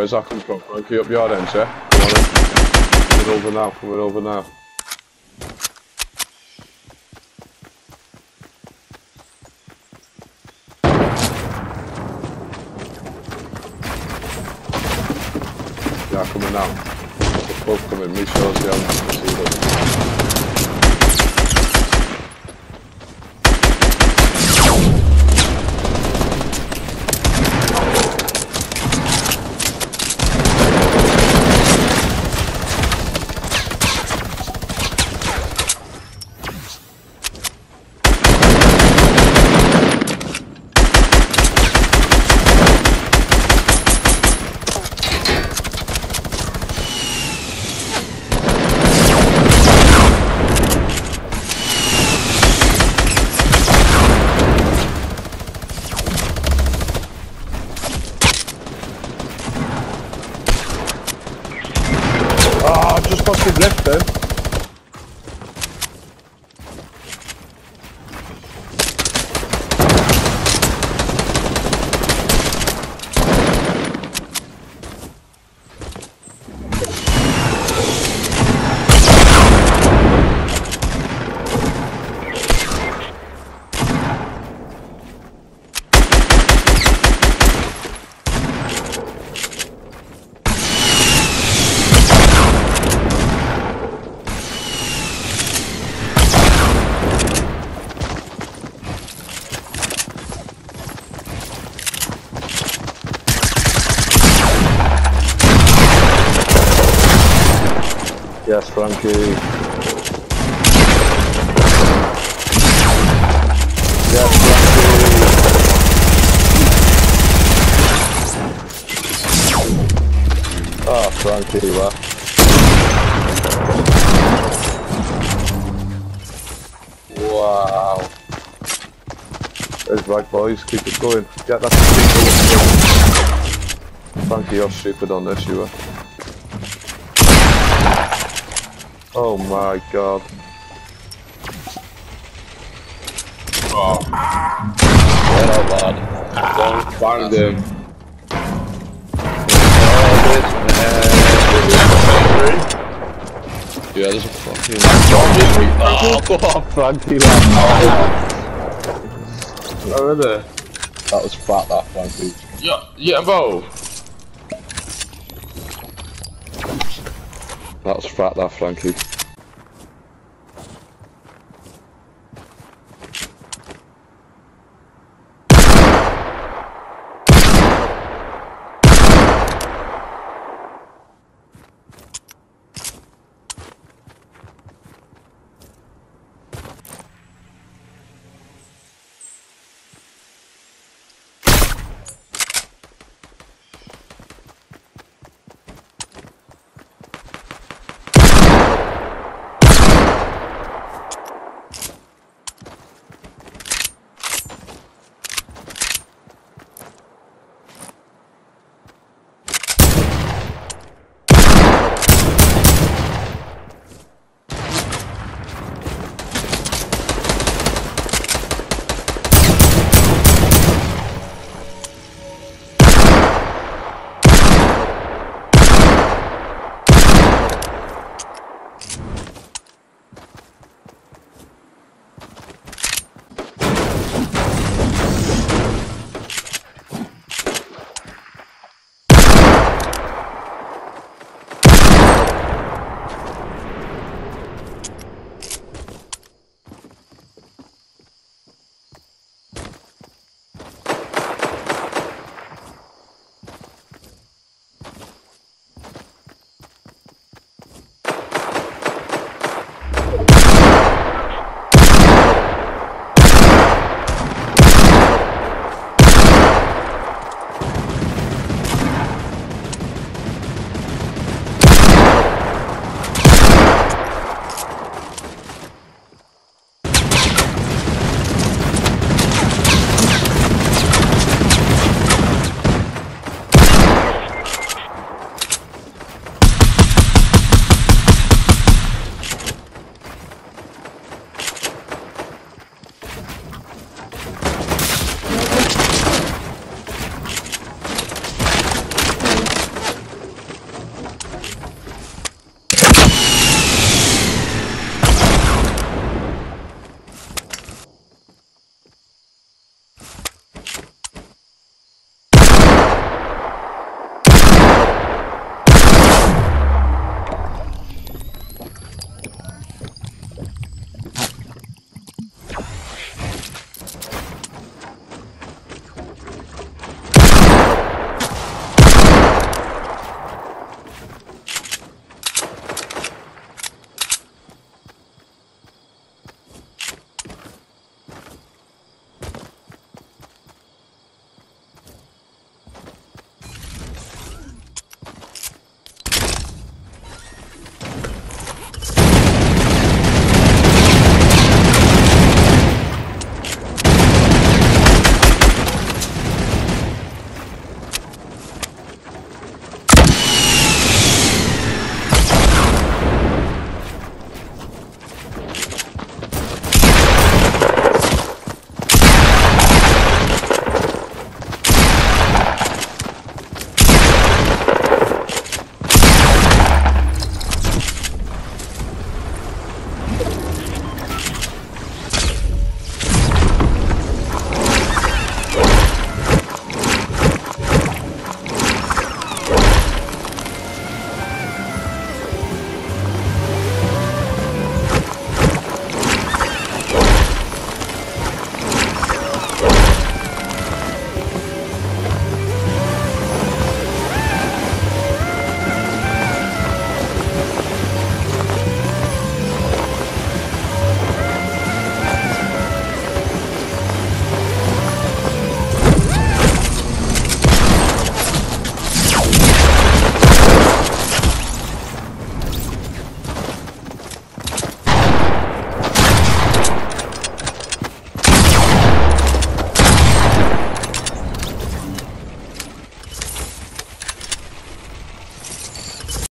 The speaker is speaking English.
Where's that coming from? Frankie, up your end, yeah? Come. Coming over now, coming over now. Yeah, coming now. Both coming. Me shows the end. Ah, I just fucking left them. Yes, Frankie. Yes, Frankie. Ah, Frankie, what? Wow. There's right, boys. Keep it going. Get that. Frankie, you're stupid on this, you are. Oh my god. Oh. What a lad. Don't find him. Yeah, there's a fucking Oh, Go on, Frankie, Over there. That was fat, that Frankie. Yeah, yeah, Bo. That was fat, that Frankie.